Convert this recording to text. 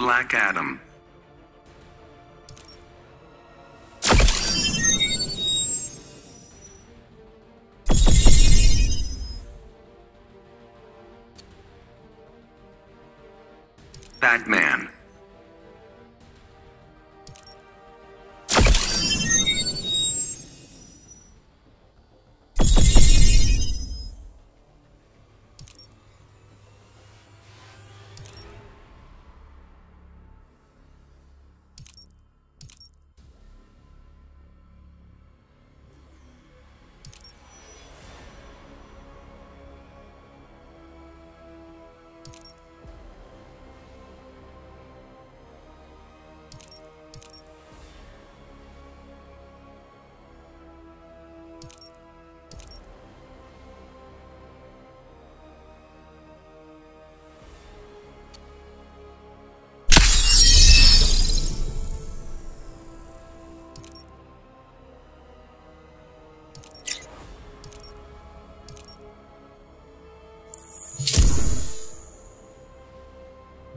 Black Adam. Batman.